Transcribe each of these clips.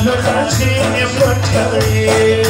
Another thing in what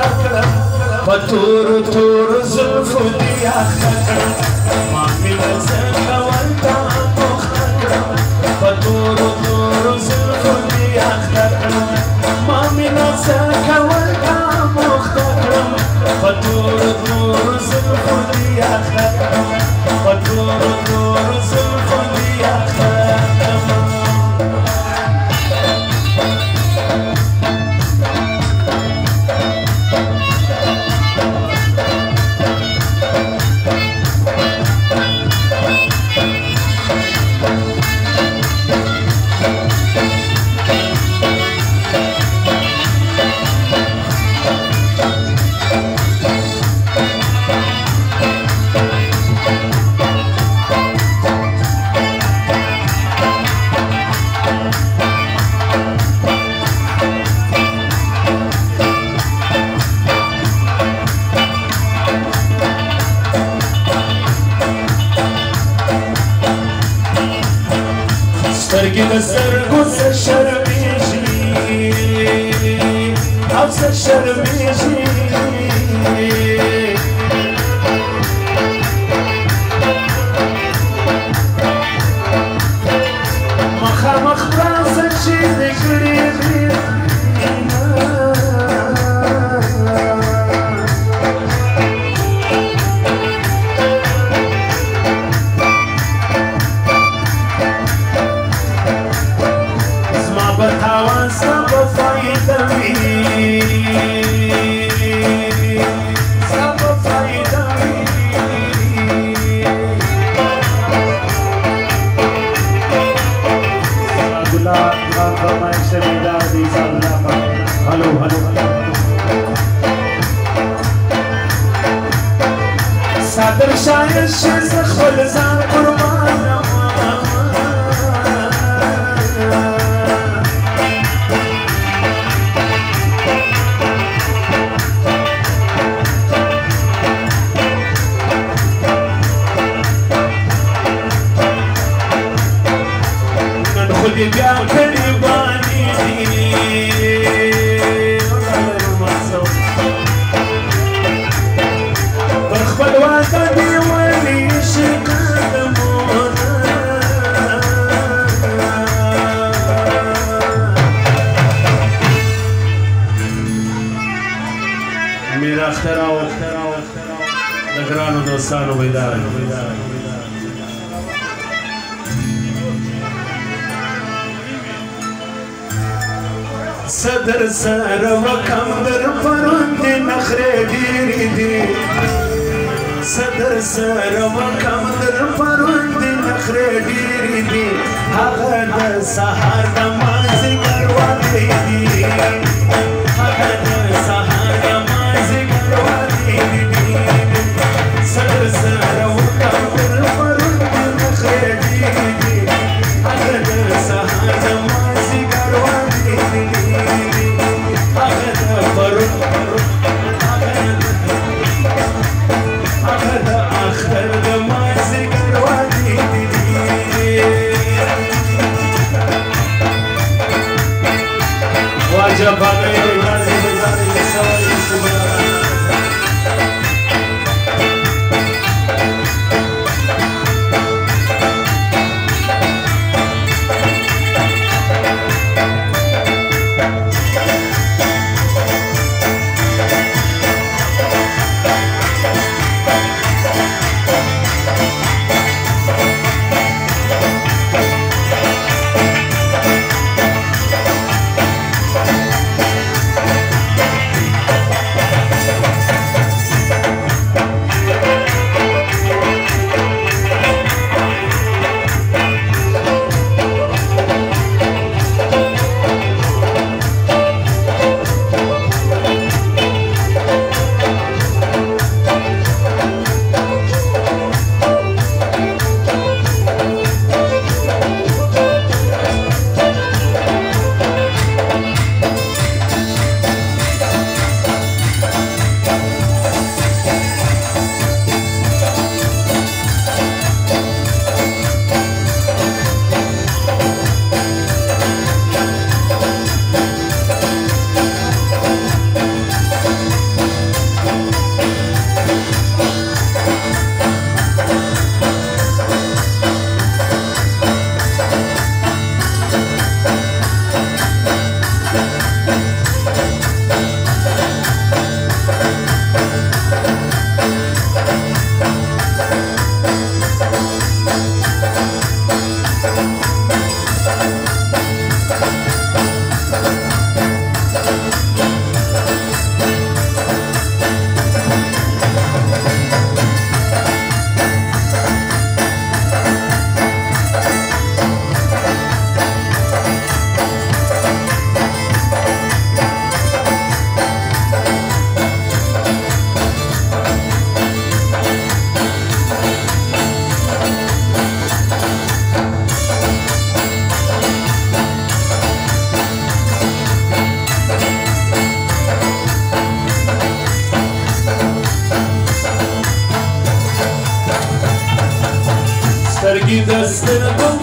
په تور تور زلفو دي اخته کړه ما مینه څنګه ورته پوښته کړه په تور تور زلفو دي اخته کړه ما مینه څنګه ورته پوښته کړه په تور تور زلفو دي اخته کړه په تور تور زلفو Nasıl şerbici اختر شاید شیز خود زن قربانم خودی بیا بانی اختراو د ګرانو دوستانو بیدار صدر سر وکم در پروند نخره دیری دی. صدر سر وکم در پروند دیری دی. هغه د سحر د مازیګر وادي دی. the in.